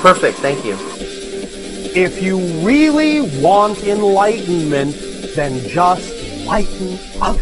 Perfect, thank you. If you really want enlightenment, then just lighten up.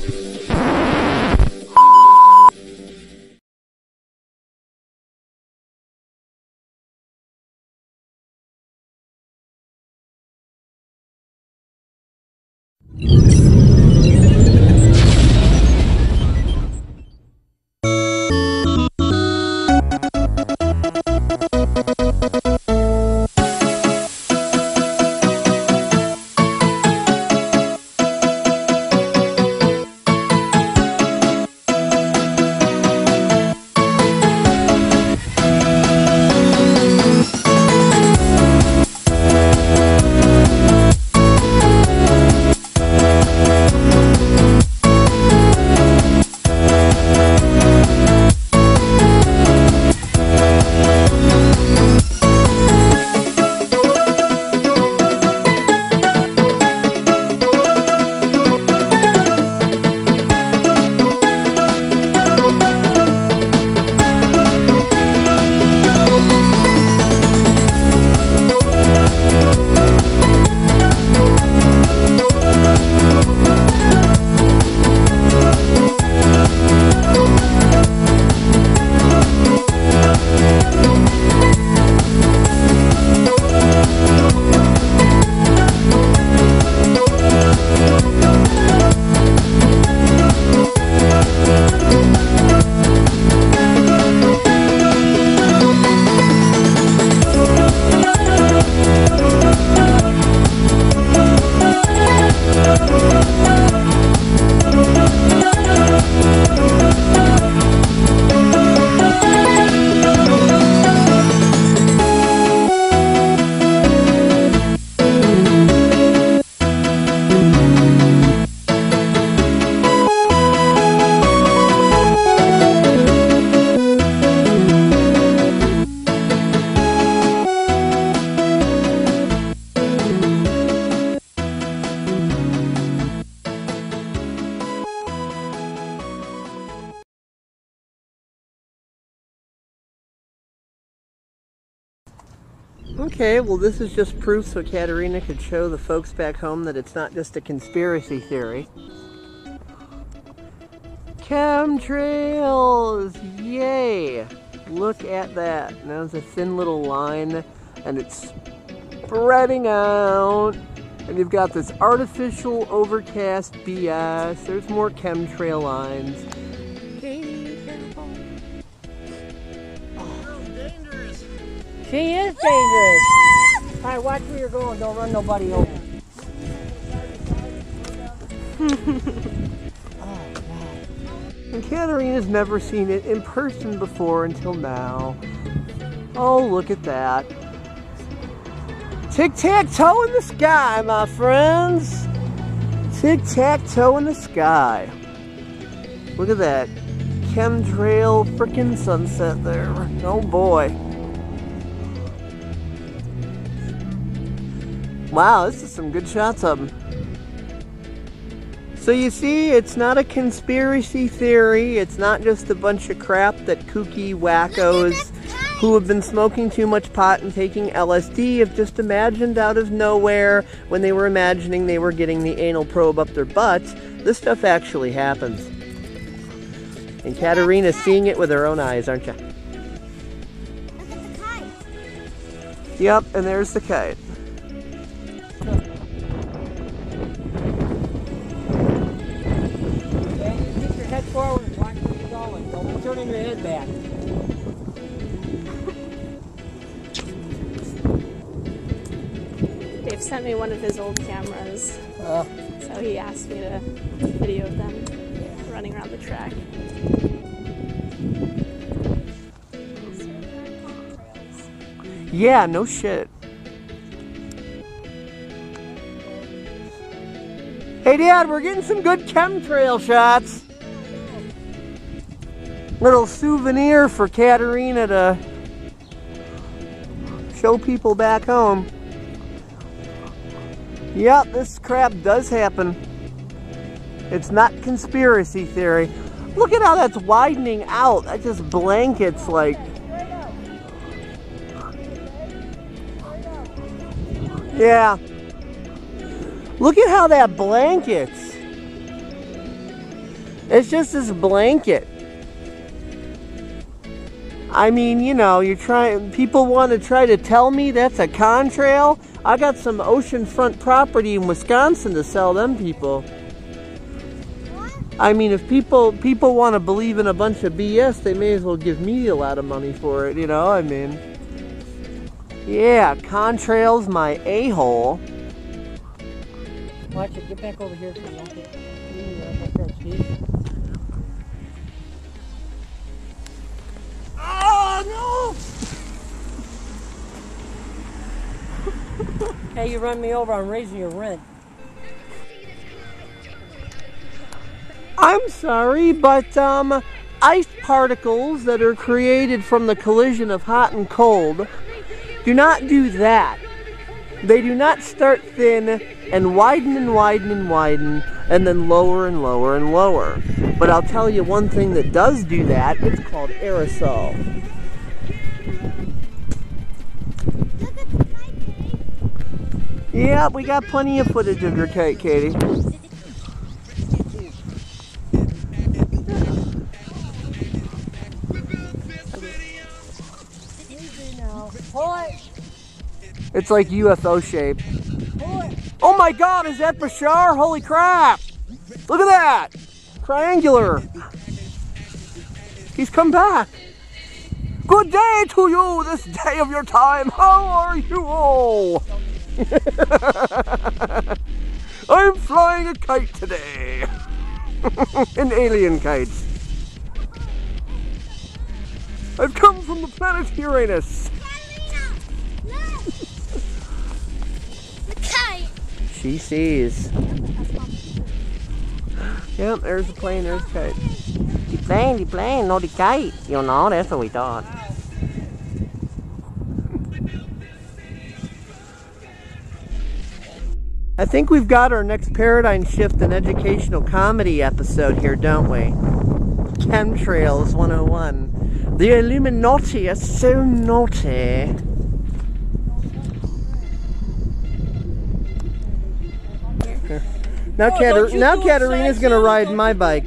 Okay, well this is just proof so Katerina could show the folks back home that it's not just a conspiracy theory. Chemtrails! Yay! Look at that. Now it's a thin little line and it's spreading out. And you've got this artificial overcast BS. There's more chemtrail lines. She is dangerous. All right, watch where you're going. Don't run nobody over. And Katerina's never seen it in person before until now. Oh, look at that. Tic-tac-toe in the sky, my friends. Tic-tac-toe in the sky. Look at that chemtrail frickin' sunset there. Oh boy. Wow, this is some good shots of them. So you see, it's not a conspiracy theory. It's not just a bunch of crap that kooky wackos who have been smoking too much pot and taking LSD have just imagined out of nowhere when they were imagining they were getting the anal probe up their butts. This stuff actually happens. And Katerina's seeing it with her own eyes, aren't you? Yep, and there's the kite. Back. Dave sent me one of his old cameras, Uh, so he asked me to video them running around the track. Yeah, no shit. Hey, Dad, we're getting some good chemtrail shots. Little souvenir for Katerina to show people back home. Yep, this crap does happen. It's not conspiracy theory. Look at how that's widening out. That just blankets like Yeah. Look at how that blankets. It's just this blanket. I mean, you know, you're trying, people want to try to tell me that's a contrail. I got some oceanfront property in Wisconsin to sell them people. I mean, if people people want to believe in a bunch of BS, they may as well give me a lot of money for it, you know? I mean, yeah, contrails my a-hole. Watch it. Get back over here Oh, Hey, you run me over. I'm raising your rent. I'm sorry, but um, ice particles that are created from the collision of hot and cold do not do that. They do not start thin and widen and widen and widen and then lower and lower and lower. But I'll tell you one thing that does do that. It's called aerosol. Yeah, we got plenty of footage of your kite, Katie. It's like UFO shape. Oh my god, is that Bashar? Holy crap! Look at that! Triangular. He's come back. Good day to you, this day of your time. How are you all? I'm flying a kite today. An alien kite. I've come from the planet Uranus. The kite! She sees. Yep, there's the plane, there's the kite. The plane, the plane, not the kite. You know, that's what we thought. I think we've got our next paradigm shift in educational comedy episode here, don't we? Chemtrails 101. The Illuminati are so naughty. Now, Oh, Katar- now do it Katerina's gonna ride my you? bike.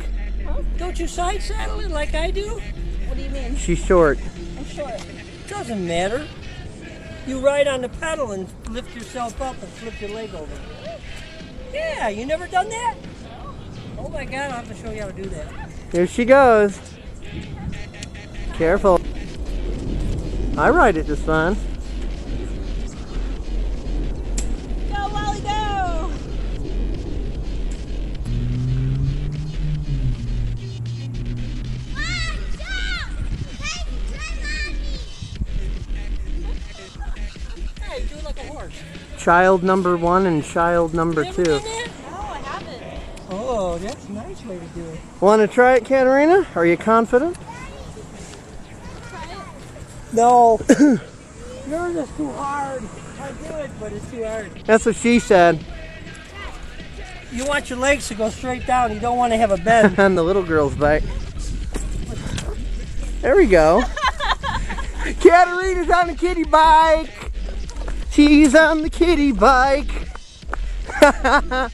Don't you side saddle it like I do? What do you mean? She's short. I'm short. Doesn't matter. You ride on the pedal and lift yourself up and flip your leg over. Yeah, you never done that? Oh my god, I'll have to show you how to do that. Here she goes. Careful. I ride it just fine. Child number one and child number You two. No, I haven't. Oh, that's a nice way to do it. Want to try it, Katerina? Are you confident? No. Yours is too hard. I do it, but it's too hard. That's what she said. You want your legs to go straight down. You don't want to have a bend. on the little girl's bike. There we go. Katerina's on the kitty bike. She's on the kitty bike.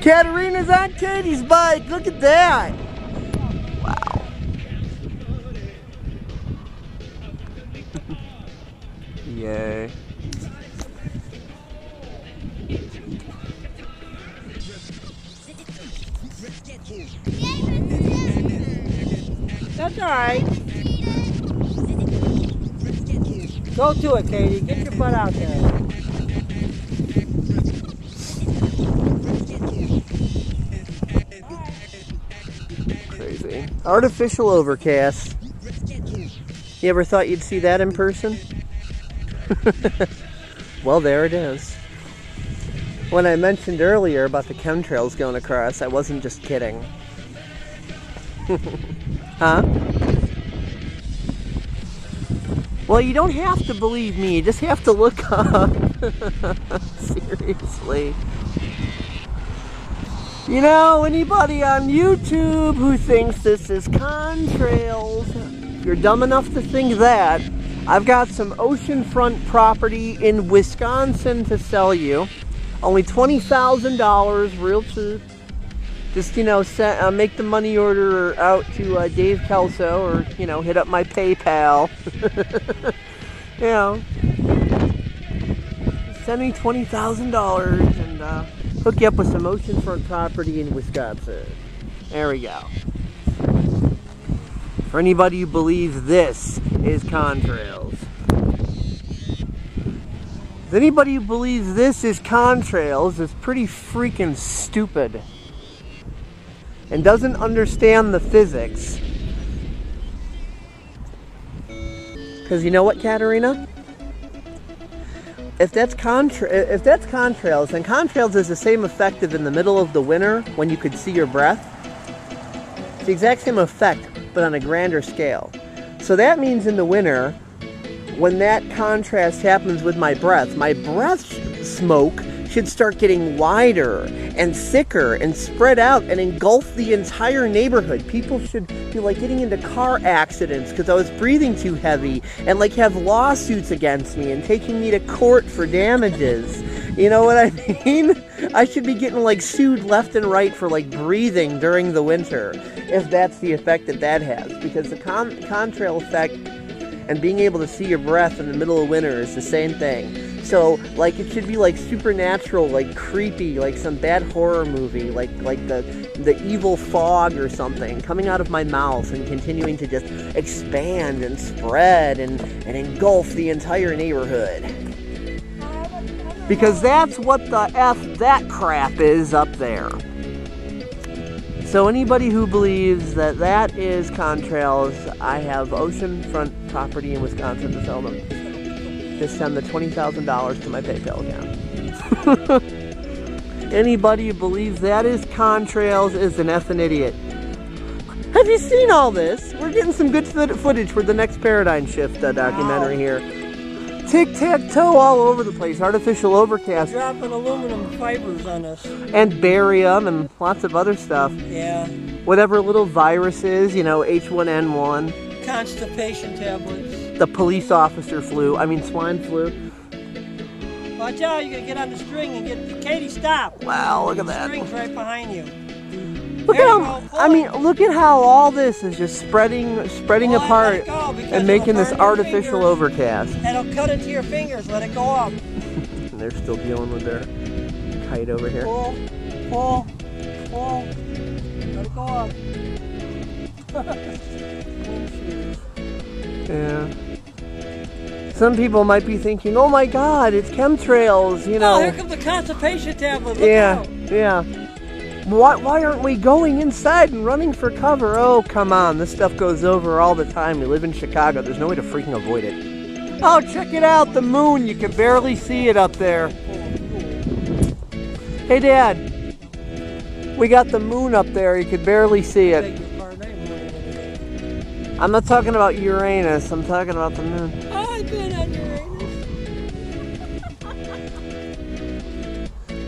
Katerina's on Katie's bike. Look at that. Wow. Yay. That's all right. Go to it, Katie. Get your butt out there. Crazy. Artificial overcast. You ever thought you'd see that in person? well, there it is. When I mentioned earlier about the chemtrails going across, I wasn't just kidding. huh? Well, you don't have to believe me, you just have to look up. Seriously. You know, anybody on YouTube who thinks this is contrails, if you're dumb enough to think that, I've got some oceanfront property in Wisconsin to sell you. Only $20,000, real cheap. Just, you know, uh, make the money order out to uh, Dave Kelso or, you know, hit up my PayPal. you know, send me $20,000 and uh, hook you up with some oceanfront property in Wisconsin. There we go. For anybody who believes this is contrails. Anybody who believes this is contrails is pretty freaking stupid and doesn't understand the physics. Because you know what, Katerina? If that's contra- if that's contrails, then contrails is the same effective in the middle of the winter when you could see your breath. It's the exact same effect, but on a grander scale. So that means in the winter, when that contrast happens with my breath, my breath smoke should start getting wider and thicker and spread out and engulf the entire neighborhood. People should be like getting into car accidents because I was breathing too heavy and like have lawsuits against me and taking me to court for damages. You know what I mean? I should be getting like sued left and right for like breathing during the winter if that's the effect that that has because the con- contrail effect and being able to see your breath in the middle of winter is the same thing. So like it should be like supernatural, like creepy, like some bad horror movie, like like the the evil fog or something coming out of my mouth and continuing to just expand and spread and, and engulf the entire neighborhood. Because that's what the F that crap is up there. So anybody who believes that that is contrails, I have oceanfront property in Wisconsin to sell them. Just send the $20,000 to my PayPal account. anybody who believes that is contrails is an effing idiot. Have you seen all this? We're getting some good footage for the next Paradigm Shift uh, documentary here. Tic-tac-toe all over the place. Artificial overcast Dropping aluminum fibers on us. and barium and lots of other stuff. Yeah. Whatever little viruses, you know, H1N1, Constipation tablets. The police officer flu, I mean swine flu. Watch out, you're gonna get on the string and get Katie, stop! Wow, look at The that. string's right behind you. Look There at how, I mean, look at how all this is just spreading spreading Well, apart it go because and making this artificial overcast. And it'll cut into your fingers, let it go up. And they're still dealing with their kite over here. Pull, pull, pull. Let it go up. Yeah. Some people might be thinking, "Oh my God, it's chemtrails," you oh, know. Oh, here comes the constipation tablet. Look Yeah, out. yeah. Why, why aren't we going inside and running for cover? Oh, come on. This stuff goes over all the time. We live in Chicago. There's no way to freaking avoid it. Oh, check it out. The moon. You can barely see it up there. Hey, Dad. We got the moon up there. You could barely see it. Beg your pardon, I ain't moving anything. I'm not talking about Uranus. I'm talking about the moon. Been on Uranus.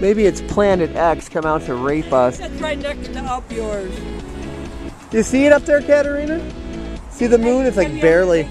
Maybe it's Planet X come out to rape us. That's right next to up yours. You see it up there, Katerina? See the moon? It's like barely.